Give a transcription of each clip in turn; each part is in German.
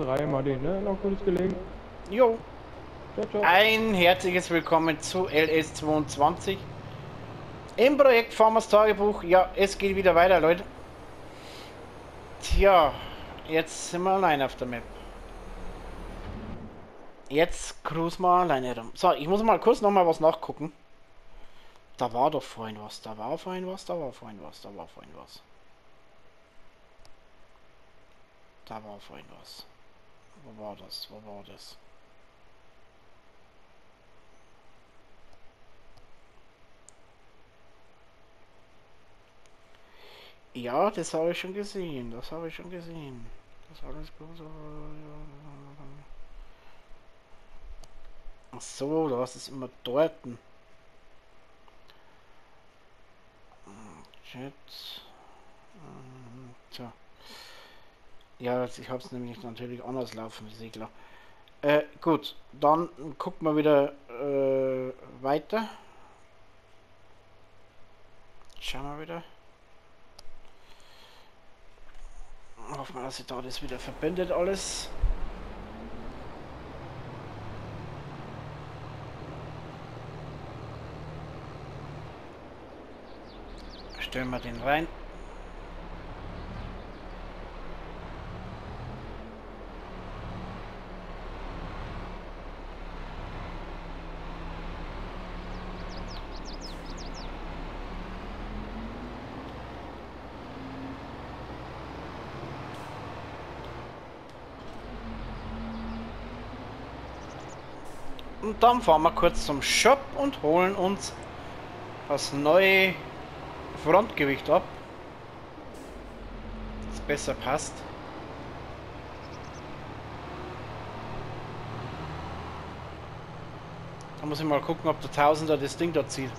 Dreimal den, ne? Noch gutes gelegen. Jo, Ciao, ciao. ein herzliches Willkommen zu LS22 im Projekt Farmers Tagebuch. Ja, es geht wieder weiter, Leute. Tja, jetzt sind wir allein auf der Map. Jetzt cruisen wir alleine rum. So, ich muss mal kurz noch mal was nachgucken. Da war doch vorhin was, da war vorhin was, da war vorhin was, da war vorhin was. Da war vorhin was. Wo war das? Wo war das? Ja, das habe ich schon gesehen. Das habe ich schon gesehen. Das alles gut. Ach so, du hast es immer dort. Chat. Ähm, Tja. Ja, ich habe es nämlich natürlich anders laufen, ist eh klar. Äh, gut, dann gucken wir wieder äh, weiter. Schauen wir wieder. Hoffen wir, dass sich da das wieder verbindet alles. Stellen wir den rein. Und dann fahren wir kurz zum Shop und holen uns das neue Frontgewicht ab. Das besser passt. Da muss ich mal gucken, ob der Tausender das Ding da zieht.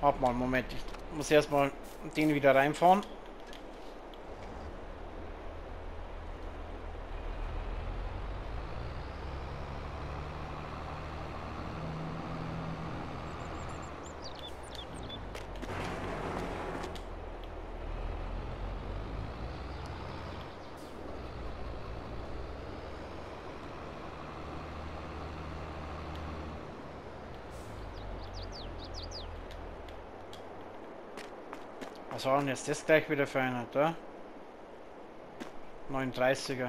Warte mal, Moment. Ich muss erstmal den wieder reinfahren. Was war denn jetzt das gleich wieder für einer da? 39er.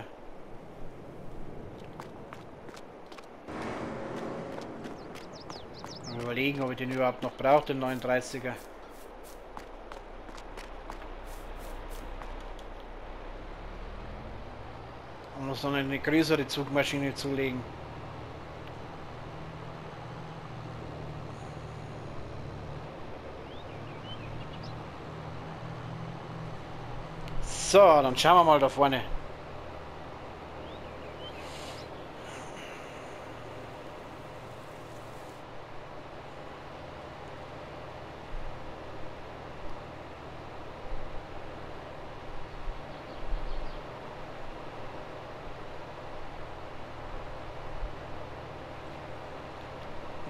Mal überlegen, ob ich den überhaupt noch brauche, den 39er. Um noch so eine größere Zugmaschine zulegen. So, dann schauen wir mal da vorne.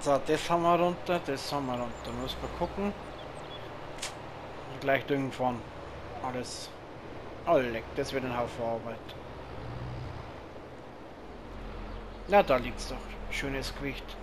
So, das haben wir runter, das haben wir runter. Muss man gucken. Gleich düngen fahren. Alles Oh, leck, das wird ein Haufen Arbeit. Na, da liegt's doch. Schönes Gewicht.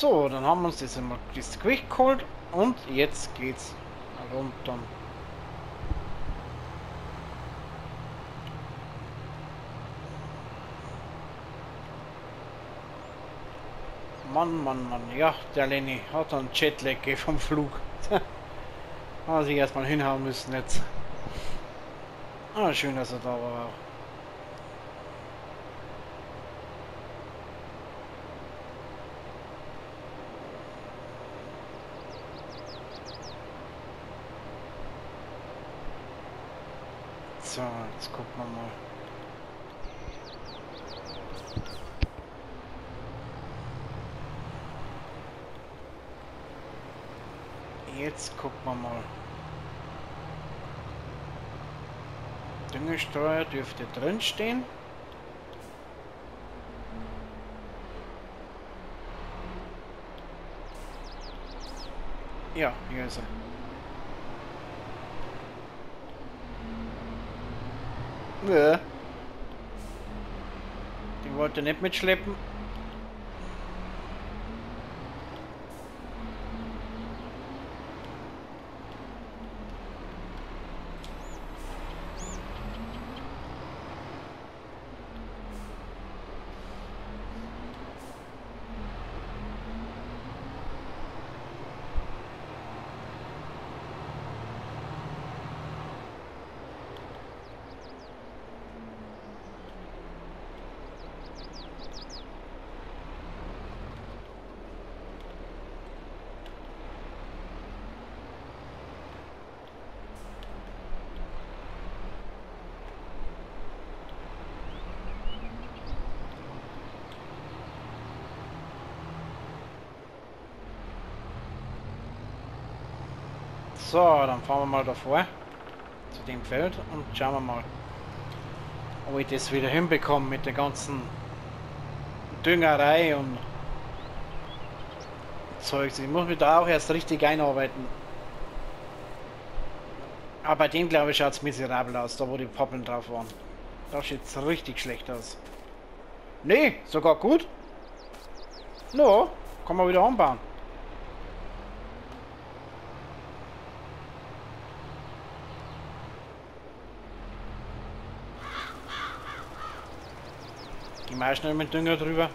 So, dann haben wir uns das einmal das Gewicht geholt und jetzt geht's runter. Mann, Mann, Mann, ja, der Lenny hat einen Jetlag vom Flug. Hat sich erstmal hinhauen müssen jetzt. Ah, schön, dass er da war. So, jetzt gucken wir mal. Jetzt gucken wir mal. Düngesteuer dürfte drin stehen. Ja, hier ist er. Nö. Die wollte nicht mitschleppen. So, dann fahren wir mal davor zu dem Feld und schauen wir mal, ob ich das wieder hinbekomme mit der ganzen Düngerei und Zeugs. Ich muss mich da auch erst richtig einarbeiten. Aber bei dem glaube ich schaut es miserabel aus, da wo die Pappeln drauf waren. Da sieht es richtig schlecht aus. Nee, sogar gut. No, kann man wieder anbauen. Schnell mit Dünger drüber.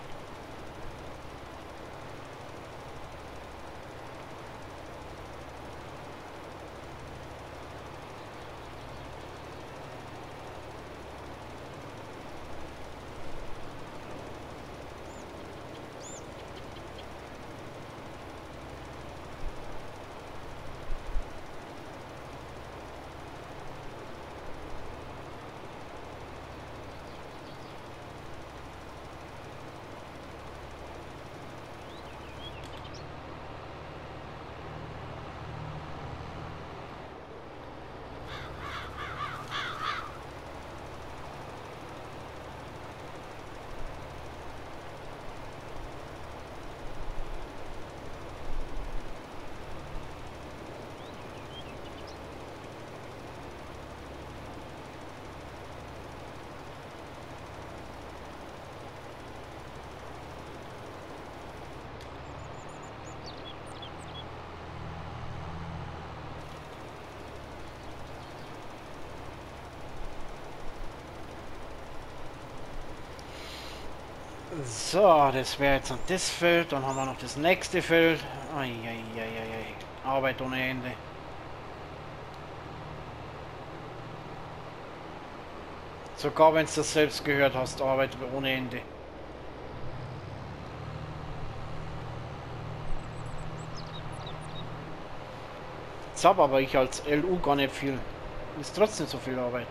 So, das wäre jetzt noch das Feld. Dann haben wir noch das nächste Feld. Eieieiei. Arbeit ohne Ende. Sogar wenn du das selbst gehört hast, Arbeit ohne Ende. Jetzt habe aber ich als LU gar nicht viel. Ist trotzdem so viel Arbeit.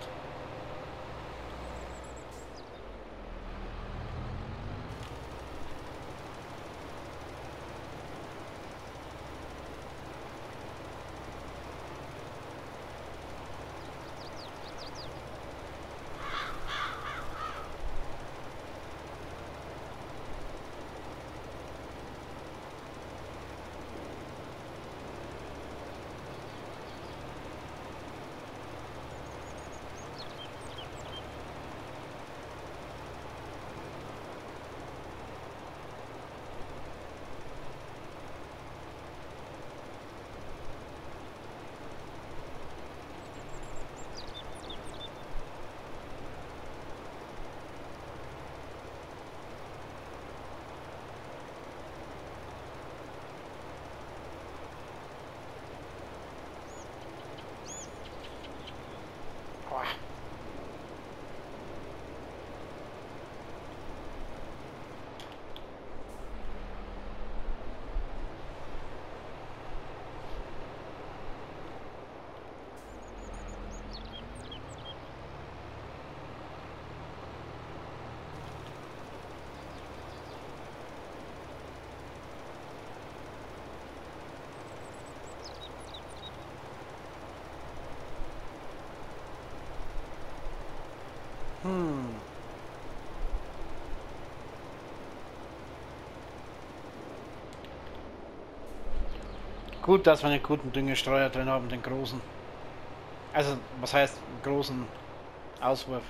Hm. Gut, dass wir einen guten Düngestreuer drin haben, den großen. Also, was heißt großen Auswurf?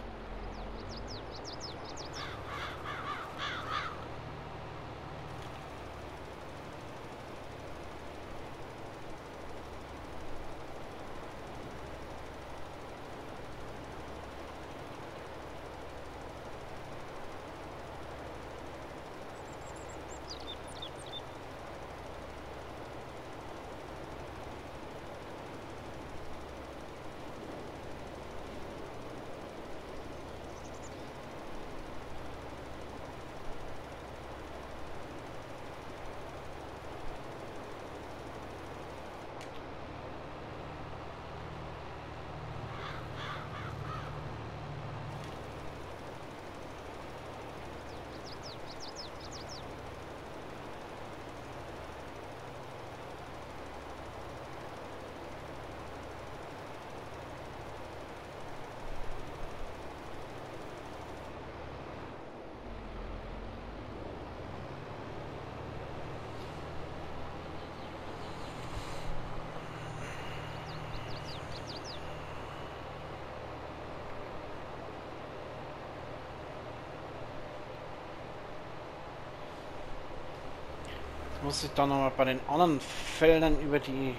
Muss ich dann nochmal bei den anderen Feldern über die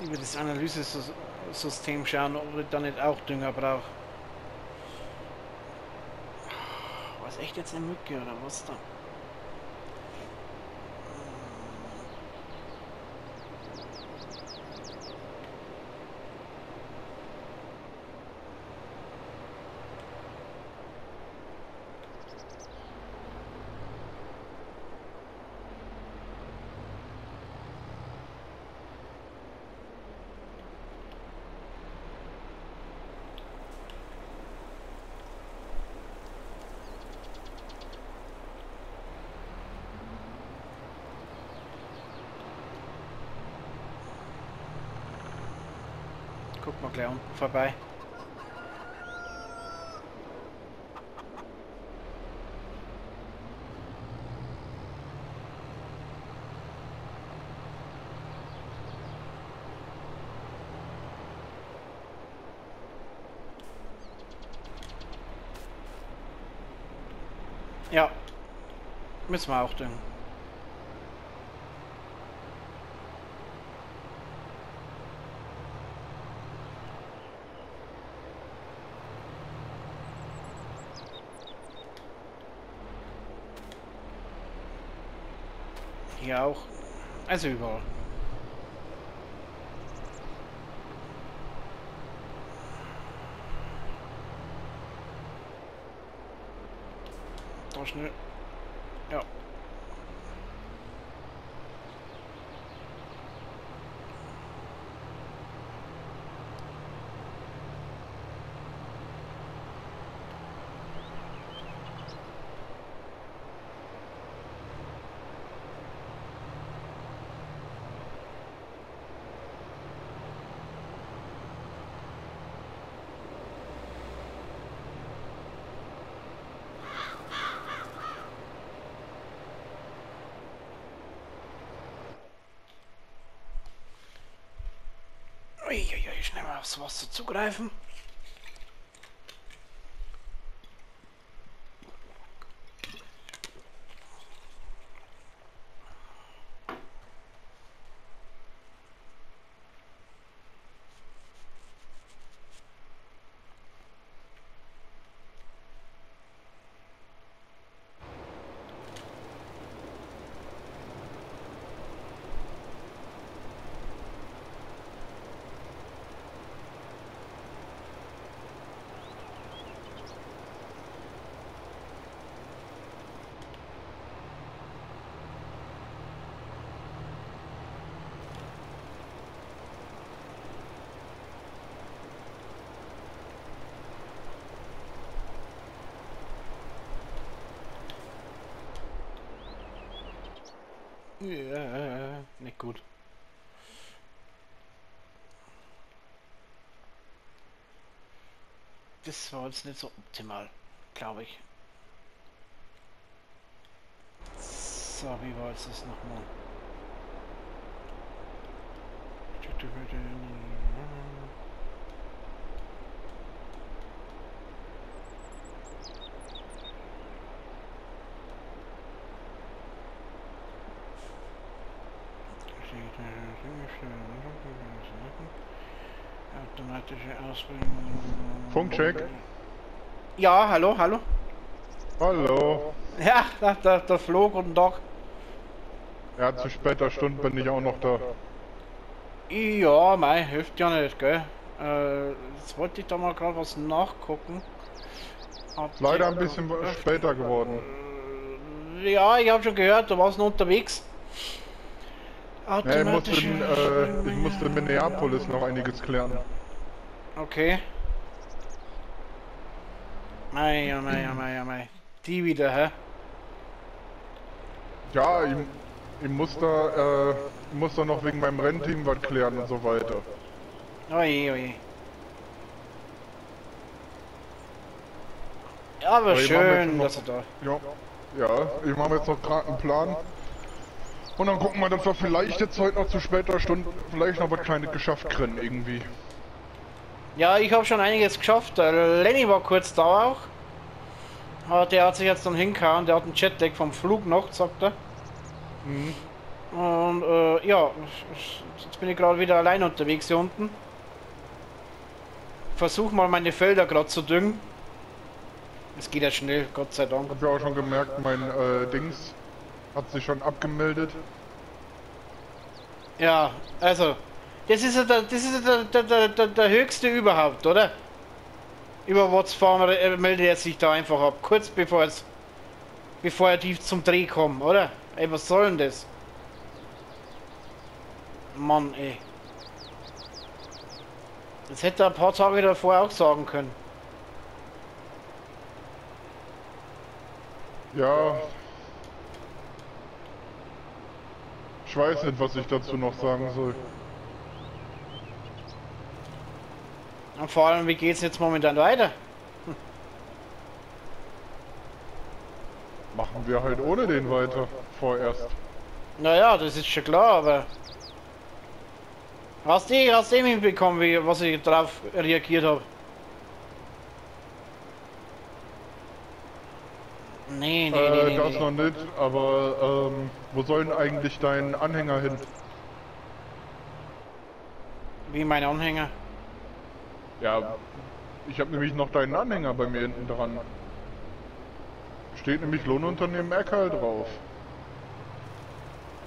über das Analysesystem schauen, ob ich da nicht auch Dünger brauche. Was echt jetzt eine Mücke oder was da? Guck mal gleich unten vorbei. Ja, müssen wir auch düngen. Hier auch. Also überall. Schnell. Uiuiui, schnell mal aufs Wasser zugreifen. Ja, nicht gut. Das war jetzt nicht so optimal, glaube ich. So, wie war jetzt das nochmal? Automatische Ausbildung. Funkcheck. Ja, hallo, hallo. Hallo. Ja, der, der, der Flo, guten Tag. Ja, zu später Stunde bin ich auch noch da. Ja, mei, hilft ja nicht, gell? Äh, jetzt wollte ich da mal gerade was nachgucken. Ob Leider ein bisschen später geworden. Ja, ich habe schon gehört, du warst noch unterwegs. Ja, ich, musste in, äh, ich musste in Minneapolis noch einiges klären. Okay. Mei, ja, mei, ja, mei, ja, mei. Die wieder, hä? Ja, ich, ich muss da, äh, ich muss da noch wegen meinem Rennteam was klären und so weiter. Oje, oje. Ja, aber Aber schön, dass er da. Ja, ja ich mache jetzt noch gerade einen Plan. Und dann gucken wir, dass wir vielleicht jetzt heute noch zu später Stunde vielleicht noch was Kleines geschafft kriegen irgendwie. Ja, ich habe schon einiges geschafft. Der Lenny war kurz da auch. Aber der hat sich jetzt dann hingehauen. Der hat einen Jetlag vom Flug noch, sagt er. Mhm. Und äh, ja, jetzt bin ich gerade wieder allein unterwegs hier unten. Versuch mal meine Felder gerade zu düngen. Es geht ja schnell, Gott sei Dank. Hab ja auch schon gemerkt, mein äh, Dings hat sich schon abgemeldet. Ja, also, das ist ja der, das ist ja der, der, der, der höchste überhaupt, oder? Über WhatsApp äh, meldet er sich da einfach ab, kurz bevor es, bevor er die zum Dreh kommen, oder? Ey, was soll denn das? Mann, ey. Das hätte er ein paar Tage davor auch sagen können. Ja. Ich weiß nicht, was ich dazu noch sagen soll. Und vor allem, wie geht's jetzt momentan weiter? Machen wir halt ohne den weiter. Vorerst. Naja, das ist schon klar, aber. Hast du, hast du mitbekommen, wie, was ich drauf reagiert habe? Nee, nee, nee, äh, nee, das nee. noch nicht, aber ähm, wo soll denn eigentlich dein Anhänger hin? Wie mein Anhänger. Ja, ich habe nämlich noch deinen Anhänger bei mir hinten dran. Steht nämlich Lohnunternehmen Eckerl drauf.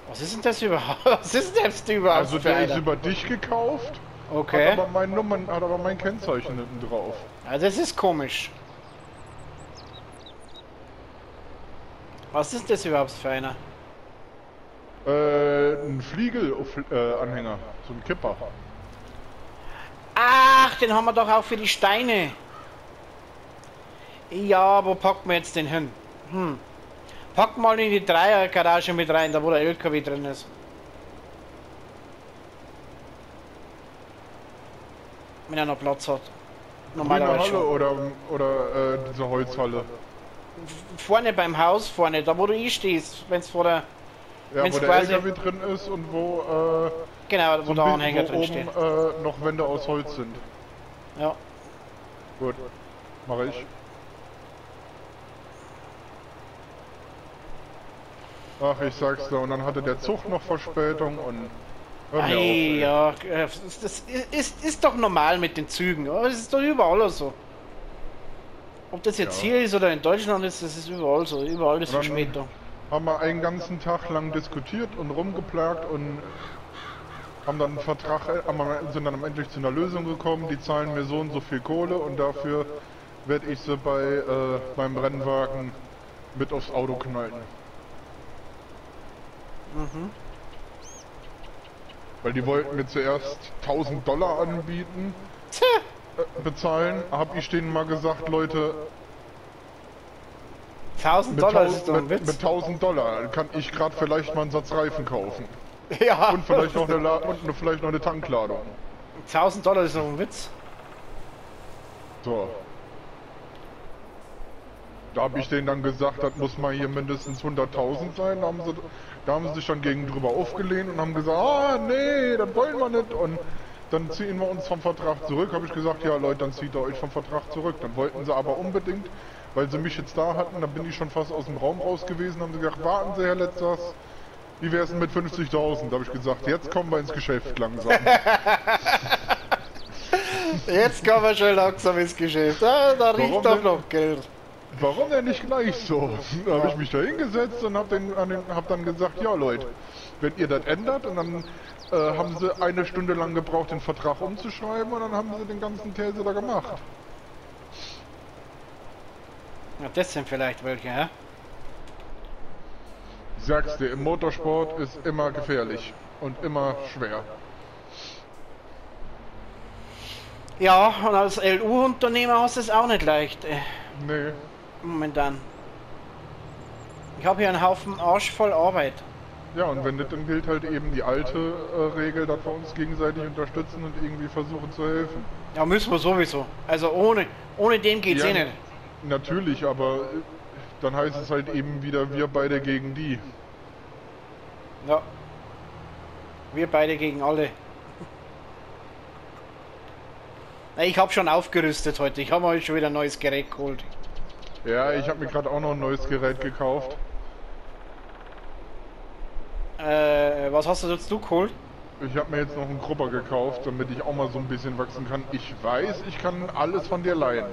Was ist denn das überhaupt? Was ist denn das überhaupt? Also der ist über dich gekauft, Okay. hat aber mein Nummern, hat aber mein Kennzeichen hinten drauf. Ja, das ist komisch. Was ist das überhaupt für einer? Äh, ein Fliegel-Anhänger, so ein Kipper. Ach, den haben wir doch auch für die Steine. Ja, wo packen wir jetzt den hin? Hm. Pack mal in die Dreiergarage mit rein, da wo der LKW drin ist. Wenn er noch Platz hat. Normalerweise Halle oder, oder äh, diese Holzhalle. Vorne beim Haus, vorne, da wo du eh stehst, wenn's vor der. Ja, Wenn's wo der quasi- LKW drin ist und wo, äh, Genau, so wo ein der Anhänger drin steht. oben, äh, noch Wände aus Holz sind. Ja. Gut, mache ich. Ach, ich sag's dir, und dann hatte der Zug noch Verspätung und... Ei, ja, äh, das das ist, ist doch normal mit den Zügen. aber Das ist doch überall so. Ob das jetzt Ja. hier ist oder in Deutschland ist, das ist überall so. Überall ist Verspätung. Haben wir einen ganzen Tag lang diskutiert und rumgeplagt und haben dann einen Vertrag, sind dann am endlich zu einer Lösung gekommen. Die zahlen mir so und so viel Kohle und dafür werde ich sie bei äh, meinem Rennwagen mit aufs Auto knallen. Mhm. Weil die wollten mir zuerst 1000 Dollar anbieten, Tja, bezahlen. Hab ich denen mal gesagt, Leute, 1000 mit, Dollar taus- ist doch ein mit, Witz. mit 1000 Dollar kann ich gerade vielleicht mal einen Satz Reifen kaufen. ja, Und vielleicht noch eine, La und vielleicht noch eine Tankladung. 1000 Dollar ist doch ein Witz. So. Da habe ich denen dann gesagt, das muss mal hier mindestens 100.000 sein. Da haben sie, Da haben sie sich dann gegen drüber aufgelehnt und haben gesagt, ah nee, das wollen wir nicht und dann ziehen wir uns vom Vertrag zurück. Habe ich gesagt, ja Leute, dann zieht ihr euch vom Vertrag zurück. Dann wollten sie aber unbedingt, weil sie mich jetzt da hatten, dann bin ich schon fast aus dem Raum raus gewesen, haben sie gesagt, warten Sie, Herr Letzers, wie wär's denn mit 50.000? Da habe ich gesagt, jetzt kommen wir ins Geschäft langsam. Jetzt kommen wir schon langsam ins Geschäft. Ah, da riecht doch noch Geld. Warum denn nicht gleich so? Da habe ich mich da hingesetzt und habe hab dann gesagt, ja Leute, wenn ihr das ändert und dann äh, haben sie eine Stunde lang gebraucht, den Vertrag umzuschreiben und dann haben sie den ganzen Käse da gemacht. Ja, das sind vielleicht welche, hä? Ich sag's dir, im Motorsport ist immer gefährlich und immer schwer. Ja, und als LU-Unternehmer hast du es auch nicht leicht, äh, Nee, momentan. Ich habe hier einen Haufen Arsch voll Arbeit. ja und wenn nicht, dann gilt halt eben die alte äh, Regel, dass wir uns gegenseitig unterstützen und irgendwie versuchen zu helfen. Ja, müssen wir sowieso. Also ohne, ohne den geht's Ja. eh nicht. Natürlich, aber äh, dann heißt es halt eben wieder wir beide gegen die. Ja. Wir beide gegen alle. Ich habe schon aufgerüstet heute. Ich habe heute schon wieder ein neues Gerät geholt. Ja, ich habe mir gerade auch noch ein neues Gerät gekauft. Äh, was hast du jetzt du geholt? Ich habe mir jetzt noch einen Grubber gekauft, damit ich auch mal so ein bisschen wachsen kann. Ich weiß, ich kann alles von dir leihen.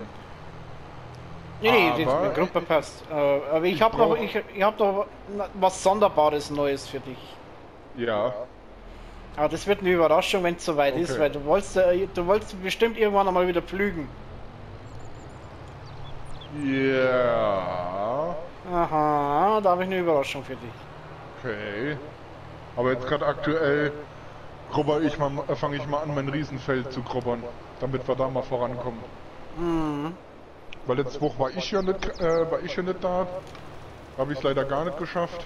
Nee, nee, Aber- die Gruppe passt. Äh, aber ich habe brauch- noch, ich, ich hab noch was Sonderbares Neues für dich. Ja, Aber das wird eine Überraschung, wenn es soweit ist, Okay. weil du wolltest, äh, du wolltest bestimmt irgendwann einmal wieder pflügen. Ja, Aha, da habe ich eine Überraschung für dich. okay. Aber jetzt gerade aktuell grubber ich mal, fange ich mal an, mein Riesenfeld zu grubbern, damit wir da mal vorankommen. Mhm. Weil letzte Woche war ich ja nicht, äh, war ich ja nicht da. Habe ich es leider gar nicht geschafft.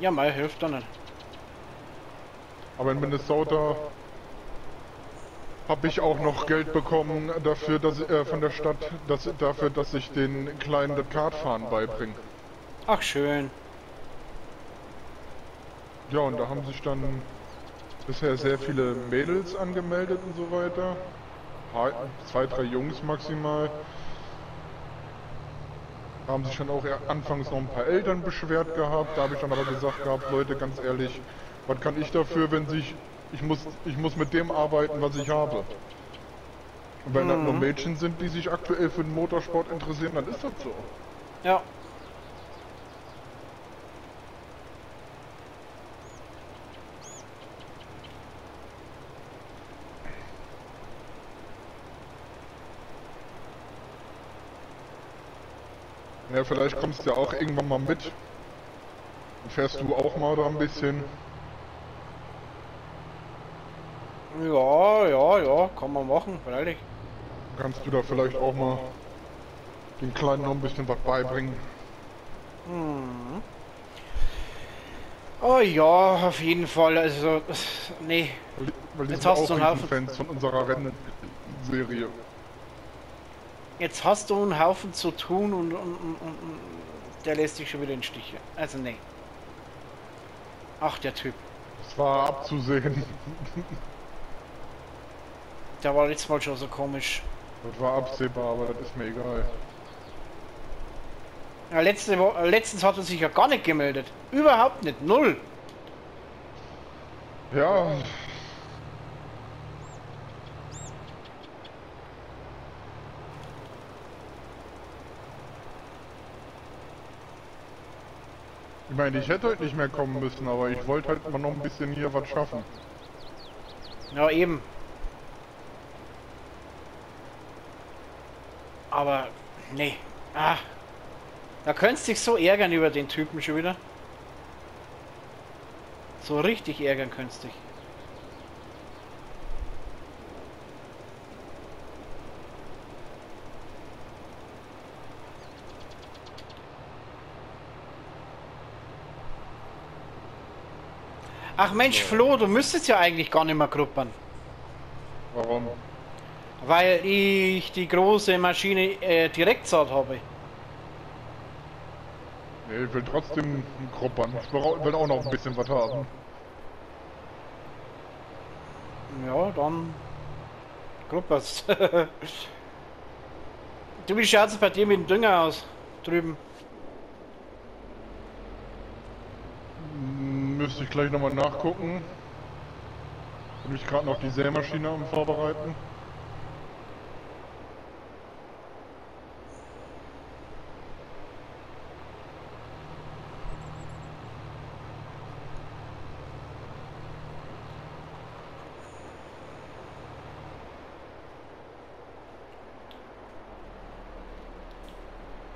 Ja, mal hilft doch nicht. Aber in Minnesota habe ich auch noch Geld bekommen dafür, dass äh, von der Stadt, dass, dafür, dass ich den Kleinen das Kartfahren beibringe. Ach schön. Ja, und da haben sich dann bisher sehr viele Mädels angemeldet und so weiter. Zwei, drei Jungs maximal. Da haben sich dann auch anfangs noch ein paar Eltern beschwert gehabt. Da habe ich dann aber gesagt gehabt, Leute, ganz ehrlich, was kann ich dafür, wenn sich ich muss ich muss mit dem arbeiten, was ich habe. Und wenn das nur Mädchen sind, die sich aktuell für den Motorsport interessieren, dann ist das so. Ja. Ja, vielleicht kommst du ja auch irgendwann mal mit. Dann fährst du auch mal da ein bisschen. Ja, ja, ja, kann man machen, freilich. Kannst du da vielleicht auch mal den Kleinen noch ein bisschen was beibringen. Hm. Oh ja, auf jeden Fall. Also, nee. Weil, Jetzt hast du einen Haufen- Riesenfans von unserer Rennserie. Jetzt hast du einen Haufen zu tun und, und, und, und der lässt dich schon wieder in Stiche. Also, nee. Ach, der Typ. Das war abzusehen. Der war letztes Mal schon so komisch. Das war absehbar, aber das ist mir egal. Ja, letzte Wo äh, letztens hat er sich ja gar nicht gemeldet. Überhaupt nicht. Null. Ja. Ich meine, ich hätte heute nicht mehr kommen müssen, aber ich wollte halt mal noch ein bisschen hier was schaffen. Ja, eben. Aber, nee. Ah. Da könntest dich so ärgern über den Typen schon wieder. So richtig ärgern könntest dich. Ach Mensch, Flo, du müsstest ja eigentlich gar nicht mehr gruppern. Warum? Weil ich die große Maschine äh, Direktsaat habe. Nee, ich will trotzdem gruppern. Ich will auch noch ein bisschen was haben. Ja, dann. Gruppers. du, wie schaut es bei dir mit dem Dünger aus? Drüben. Hm, Müsste ich gleich nochmal nachgucken. Bin ich gerade noch die Sämaschine am Vorbereiten.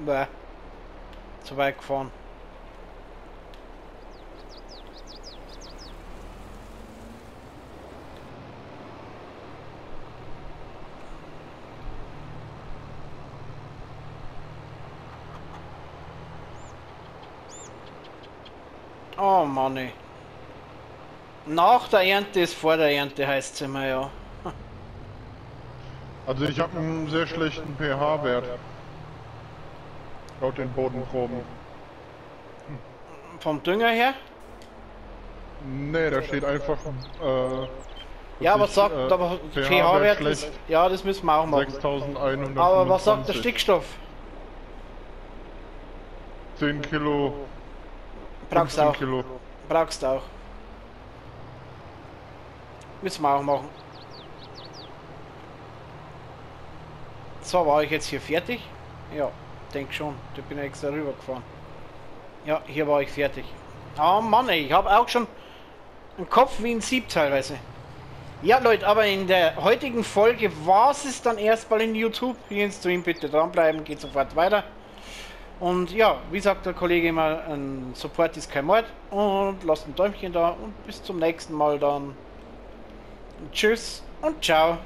Bäh. Zu weit gefahren. Oh Mann. ey. Nach der Ernte ist vor der Ernte heißt es immer ja. Also ich habe einen sehr schlechten pH-Wert. Laut den Bodenproben. Vom Dünger her? Nee, da steht einfach. Äh, Ja, was sagt äh, der pH-Wert? ist- Ja, das müssen wir auch machen. 6125. Aber was sagt der Stickstoff? 10 Kilo. Brauchst 15 auch. Kilo. Brauchst auch. Müssen wir auch machen. So, war ich jetzt hier fertig? Ja, denk schon. Da bin ich extra rübergefahren. Ja, hier war ich fertig. Oh Mann, ey, ich habe auch schon einen Kopf wie ein Sieb teilweise. Ja, Leute, aber in der heutigen Folge war es dann erstmal in YouTube. Hier in Stream bitte dranbleiben, geht sofort weiter. Und ja, wie sagt der Kollege immer, ein Support ist kein Mord. Und lasst ein Däumchen da und bis zum nächsten Mal dann. Tschüss und ciao.